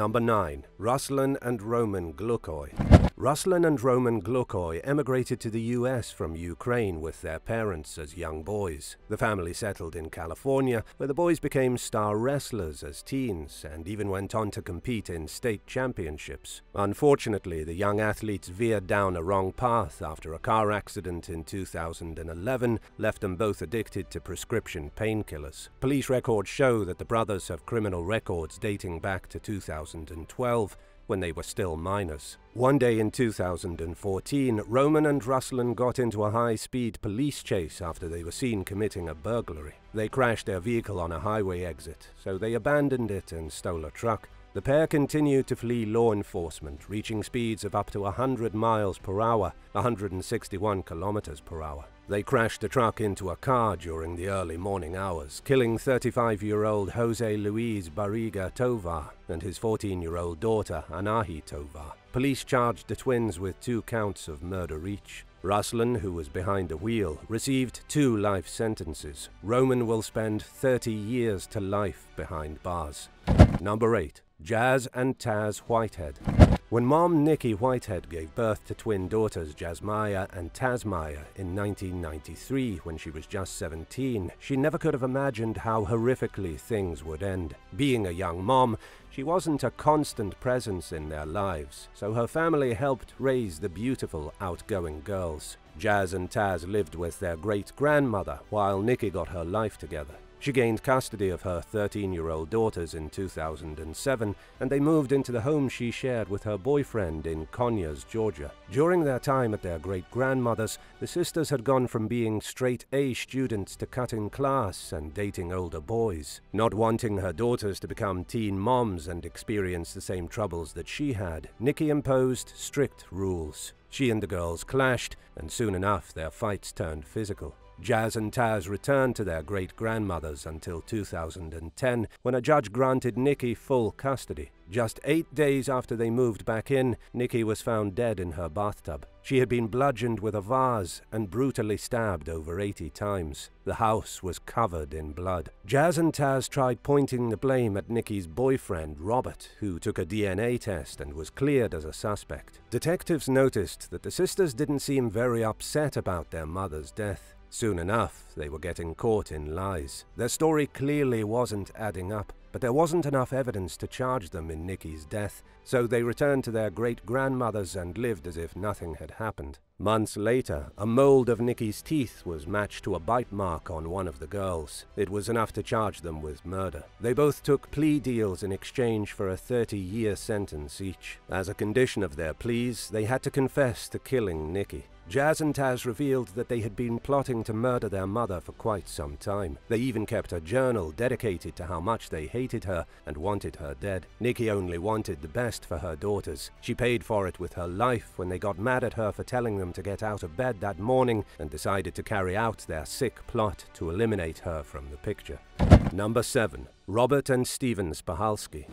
Number 9. Ruslan and Roman Glukhoy. Ruslan and Roman Glukhoy emigrated to the US from Ukraine with their parents as young boys. The family settled in California, where the boys became star wrestlers as teens and even went on to compete in state championships. Unfortunately, the young athletes veered down a wrong path after a car accident in 2011 left them both addicted to prescription painkillers. Police records show that the brothers have criminal records dating back to 2012 when they were still minors. One day in 2014, Roman and Ruslan got into a high-speed police chase after they were seen committing a burglary. They crashed their vehicle on a highway exit, so they abandoned it and stole a truck. The pair continued to flee law enforcement, reaching speeds of up to 100 miles per hour, 161 kilometers per hour. They crashed the truck into a car during the early morning hours, killing 35-year-old Jose Luis Barriga Tovar and his 14-year-old daughter Anahi Tovar. Police charged the twins with two counts of murder each. Ruslan, who was behind the wheel, received two life sentences. Roman will spend 30 years to life behind bars. Number 8. Jazz and Taz Whitehead. When mom Nikki Whitehead gave birth to twin daughters Jasmiyah and Tasmiyah in 1993 when she was just 17, she never could have imagined how horrifically things would end. Being a young mom, she wasn't a constant presence in their lives, so her family helped raise the beautiful, outgoing girls. Jazz and Taz lived with their great-grandmother while Nikki got her life together. She gained custody of her 13-year-old daughters in 2007, and they moved into the home she shared with her boyfriend in Conyers, Georgia. During their time at their great-grandmother's, the sisters had gone from being straight-A students to cutting class and dating older boys. Not wanting her daughters to become teen moms and experience the same troubles that she had, Nikki imposed strict rules. She and the girls clashed, and soon enough their fights turned physical. Jazz and Taz returned to their great-grandmothers until 2010, when a judge granted Nikki full custody. Just eight days after they moved back in, Nikki was found dead in her bathtub. She had been bludgeoned with a vase and brutally stabbed over 80 times. The house was covered in blood. Jazz and Taz tried pointing the blame at Nikki's boyfriend, Robert, who took a DNA test and was cleared as a suspect. Detectives noticed that the sisters didn't seem very upset about their mother's death. Soon enough, they were getting caught in lies. Their story clearly wasn't adding up, but there wasn't enough evidence to charge them in Nikki's death, so they returned to their great-grandmothers and lived as if nothing had happened. Months later, a mold of Nikki's teeth was matched to a bite mark on one of the girls. It was enough to charge them with murder. They both took plea deals in exchange for a 30-year sentence each. As a condition of their pleas, they had to confess to killing Nikki. Jazz and Taz revealed that they had been plotting to murder their mother for quite some time. They even kept a journal dedicated to how much they hated her and wanted her dead. Nikki only wanted the best for her daughters. She paid for it with her life when they got mad at her for telling them to get out of bed that morning and decided to carry out their sick plot to eliminate her from the picture. Number 7. Robert and Stephen Spahalski.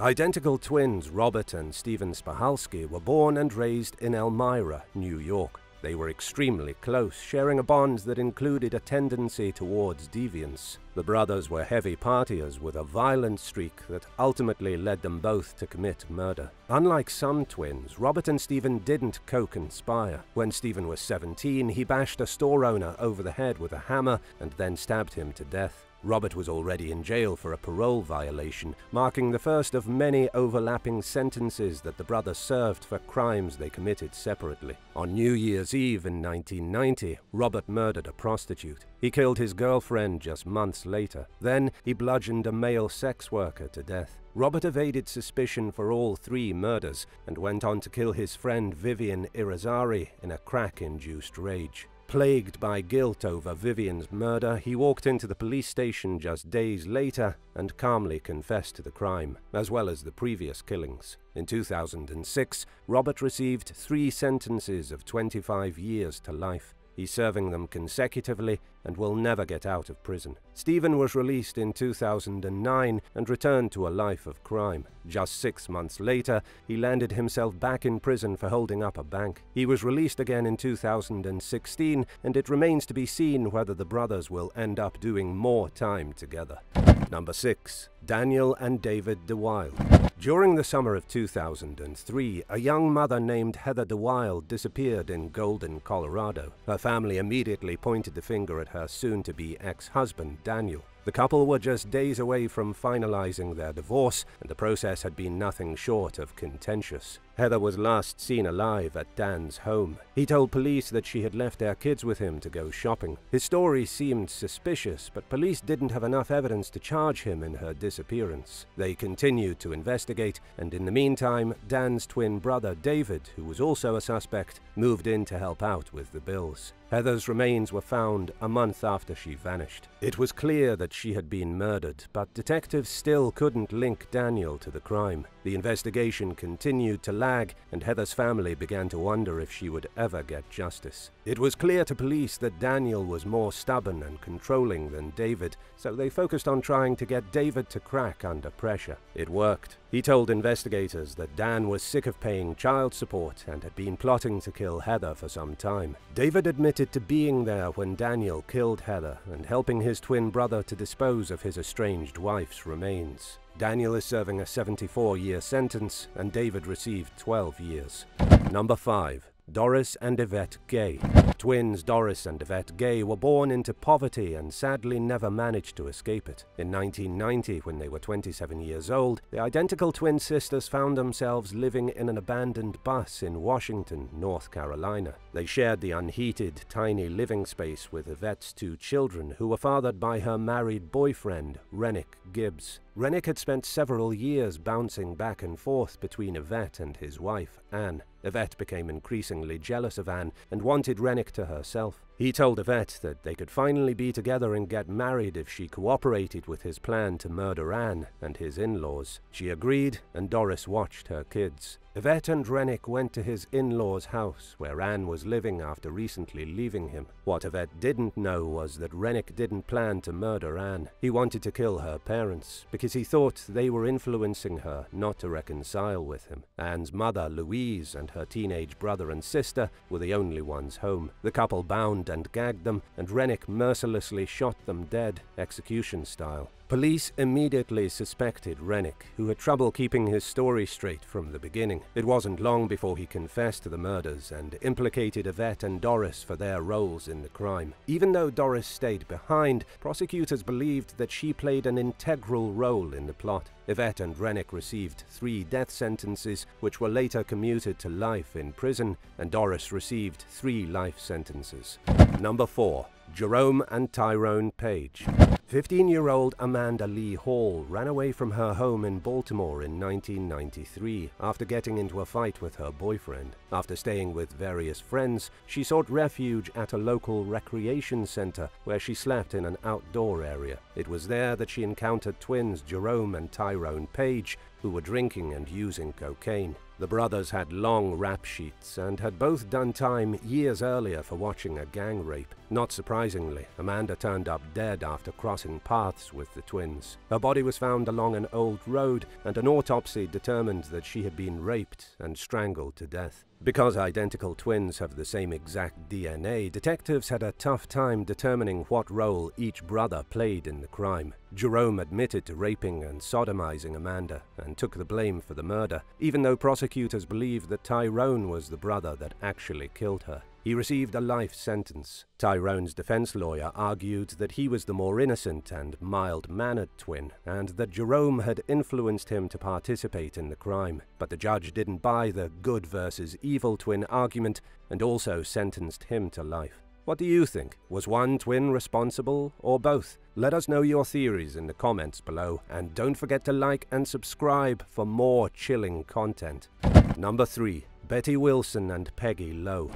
Identical twins Robert and Stephen Spahalski were born and raised in Elmira, New York. They were extremely close, sharing a bond that included a tendency towards deviance. The brothers were heavy partiers with a violent streak that ultimately led them both to commit murder. Unlike some twins, Robert and Stephen didn't co-conspire. When Stephen was 17, he bashed a store owner over the head with a hammer and then stabbed him to death. Robert was already in jail for a parole violation, marking the first of many overlapping sentences that the brothers served for crimes they committed separately. On New Year's Eve in 1990, Robert murdered a prostitute. He killed his girlfriend just months later. Then he bludgeoned a male sex worker to death. Robert evaded suspicion for all three murders and went on to kill his friend Vivian Irizarry in a crack-induced rage. Plagued by guilt over Vivian's murder, he walked into the police station just days later and calmly confessed to the crime, as well as the previous killings. In 2006, Robert received three sentences of 25 years to life. He's serving them consecutively and will never get out of prison. Stephen was released in 2009 and returned to a life of crime. Just six months later, he landed himself back in prison for holding up a bank. He was released again in 2016, and it remains to be seen whether the brothers will end up doing more time together. Number 6. Daniel and David DeWild. During the summer of 2003, a young mother named Heather DeWild disappeared in Golden, Colorado. Her family immediately pointed the finger at her soon to be ex husband, Daniel. The couple were just days away from finalizing their divorce, and the process had been nothing short of contentious. Heather was last seen alive at Dan's home. He told police that she had left their kids with him to go shopping. His story seemed suspicious, but police didn't have enough evidence to charge him in her disappearance. They continued to investigate, and in the meantime, Dan's twin brother David, who was also a suspect, moved in to help out with the bills. Heather's remains were found a month after she vanished. It was clear that she had been murdered, but detectives still couldn't link Daniel to the crime. The investigation continued to lag, and Heather's family began to wonder if she would ever get justice. It was clear to police that Daniel was more stubborn and controlling than David, so they focused on trying to get David to crack under pressure. It worked. He told investigators that Dan was sick of paying child support and had been plotting to kill Heather for some time. David admitted to being there when Daniel killed Heather and helping his twin brother to dispose of his estranged wife's remains. Daniel is serving a 74 year sentence, and David received 12 years. Number 5. Doris and Yvette Gay. Twins Doris and Yvette Gay were born into poverty and sadly never managed to escape it. In 1990, when they were 27 years old, the identical twin sisters found themselves living in an abandoned bus in Washington, North Carolina. They shared the unheated, tiny living space with Yvette's two children, who were fathered by her married boyfriend, Rennick Gibbs. Rennick had spent several years bouncing back and forth between Yvette and his wife, Anne. Yvette became increasingly jealous of Anne and wanted Rennick to herself. He told Yvette that they could finally be together and get married if she cooperated with his plan to murder Anne and his in-laws. She agreed, and Doris watched her kids. Yvette and Rennick went to his in-laws' house, where Anne was living after recently leaving him. What Yvette didn't know was that Rennick didn't plan to murder Anne. He wanted to kill her parents, because he thought they were influencing her not to reconcile with him. Anne's mother, Louise, and her teenage brother and sister were the only ones home. The couple bound and gagged them, and Rennick mercilessly shot them dead, execution style. Police immediately suspected Rennick, who had trouble keeping his story straight from the beginning. It wasn't long before he confessed to the murders and implicated Yvette and Doris for their roles in the crime. Even though Doris stayed behind, prosecutors believed that she played an integral role in the plot. Yvette and Rennick received three death sentences, which were later commuted to life in prison, and Doris received three life sentences. Number 4. Jerome and Tyrone Page. 15 year old Amanda Lee Hall ran away from her home in Baltimore in 1993 after getting into a fight with her boyfriend. After staying with various friends, she sought refuge at a local recreation center where she slept in an outdoor area. It was there that she encountered twins Jerome and Tyrone Page, who were drinking and using cocaine. The brothers had long rap sheets and had both done time years earlier for watching a gang rape. Not surprisingly, Amanda turned up dead after crossing paths with the twins. Her body was found along an old road, and an autopsy determined that she had been raped and strangled to death. Because identical twins have the same exact DNA, detectives had a tough time determining what role each brother played in the crime. Jerome admitted to raping and sodomizing Amanda and took the blame for the murder, even though prosecutors believed that Tyrone was the brother that actually killed her. He received a life sentence. Tyrone's defense lawyer argued that he was the more innocent and mild mannered twin, and that Jerome had influenced him to participate in the crime. But the judge didn't buy the good versus evil twin argument and also sentenced him to life. What do you think? Was one twin responsible or both? Let us know your theories in the comments below, and don't forget to like and subscribe for more chilling content. Number 3. Betty Wilson and Peggy Lowe.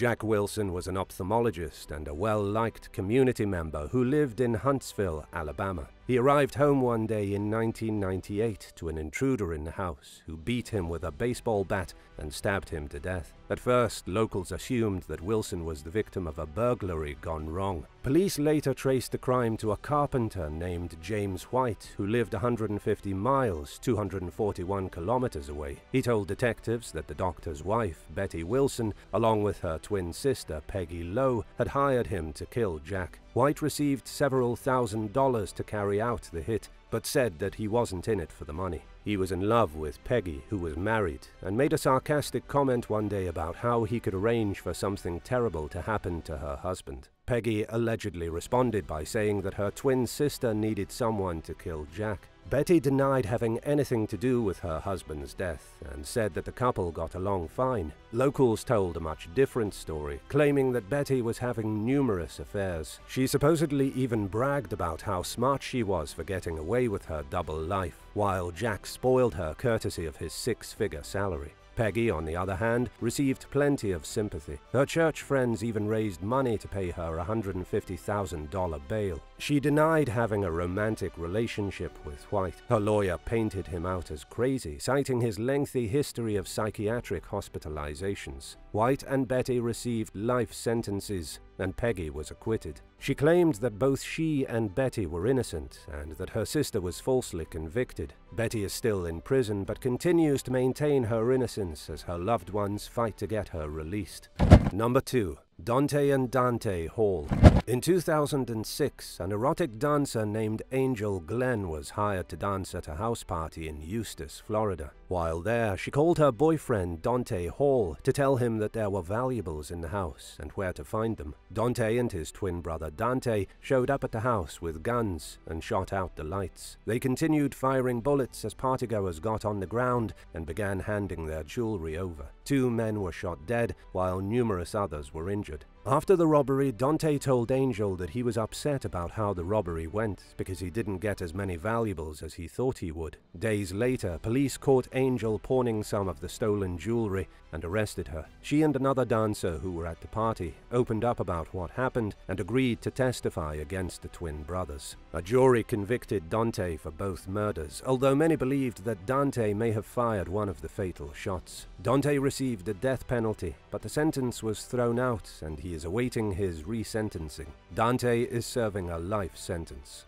Jack Wilson was an ophthalmologist and a well liked community member who lived in Huntsville, Alabama. He arrived home one day in 1998 to an intruder in the house who beat him with a baseball bat and stabbed him to death. At first, locals assumed that Wilson was the victim of a burglary gone wrong. Police later traced the crime to a carpenter named James White, who lived 150 miles, 241 kilometers away. He told detectives that the doctor's wife, Betty Wilson, along with her twin sister, Peggy Lowe, had hired him to kill Jack. White received several thousand dollars to carry out the hit, but said that he wasn't in it for the money. He was in love with Peggy, who was married, and made a sarcastic comment one day about how he could arrange for something terrible to happen to her husband. Peggy allegedly responded by saying that her twin sister needed someone to kill Jack. Betty denied having anything to do with her husband's death and said that the couple got along fine. Locals told a much different story, claiming that Betty was having numerous affairs. She supposedly even bragged about how smart she was for getting away with her double life, while Jack spoiled her courtesy of his six-figure salary. Peggy, on the other hand, received plenty of sympathy. Her church friends even raised money to pay her a $150,000 bail. She denied having a romantic relationship with White. Her lawyer painted him out as crazy, citing his lengthy history of psychiatric hospitalizations. White and Betty received life sentences, and Peggy was acquitted. She claimed that both she and Betty were innocent and that her sister was falsely convicted. Betty is still in prison but continues to maintain her innocence as her loved ones fight to get her released. Number 2. Dante and Dante Hall. In 2006, an erotic dancer named Angel Glenn was hired to dance at a house party in Eustis, Florida. While there, she called her boyfriend Dante Hall to tell him that there were valuables in the house and where to find them. Dante and his twin brother Dante showed up at the house with guns and shot out the lights. They continued firing bullets as partygoers got on the ground and began handing their jewelry over. Two men were shot dead, while numerous others were injured. After the robbery, Dante told Angel that he was upset about how the robbery went because he didn't get as many valuables as he thought he would. Days later, police caught Angel pawning some of the stolen jewelry and arrested her. She and another dancer who were at the party opened up about what happened and agreed to testify against the twin brothers. A jury convicted Dante for both murders, although many believed that Dante may have fired one of the fatal shots. Dante received a death penalty, but the sentence was thrown out and he is awaiting his resentencing. Dante is serving a life sentence.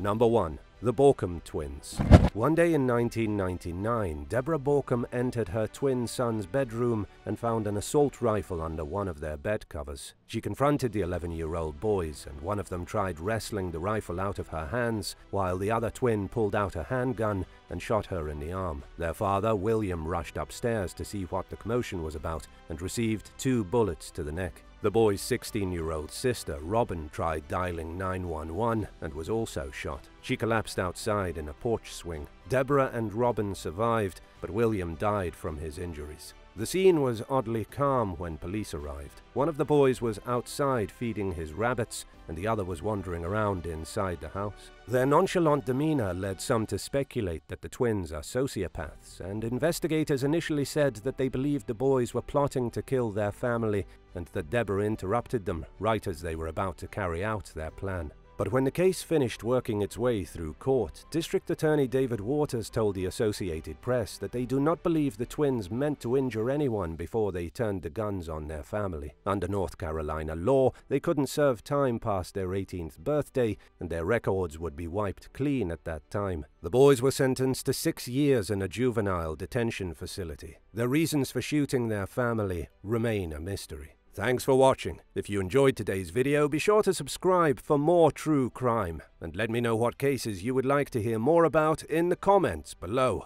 Number 1. The Borkum Twins. One day in 1999, Deborah Borkum entered her twin son's bedroom and found an assault rifle under one of their bed covers. She confronted the 11-year-old boys, and one of them tried wrestling the rifle out of her hands, while the other twin pulled out a handgun and shot her in the arm. Their father, William, rushed upstairs to see what the commotion was about and received two bullets to the neck. The boy's 16-year-old sister, Robin, tried dialing 911 and was also shot. She collapsed outside in a porch swing. Deborah and Robin survived, but William died from his injuries. The scene was oddly calm when police arrived. One of the boys was outside feeding his rabbits, and the other was wandering around inside the house. Their nonchalant demeanor led some to speculate that the twins are sociopaths, and investigators initially said that they believed the boys were plotting to kill their family and that Deborah interrupted them right as they were about to carry out their plan. But when the case finished working its way through court, District Attorney David Waters told the Associated Press that they do not believe the twins meant to injure anyone before they turned the guns on their family. Under North Carolina law, they couldn't serve time past their 18th birthday, and their records would be wiped clean at that time. The boys were sentenced to six years in a juvenile detention facility. Their reasons for shooting their family remain a mystery. Thanks for watching. If you enjoyed today's video, be sure to subscribe for more true crime, and let me know what cases you would like to hear more about in the comments below.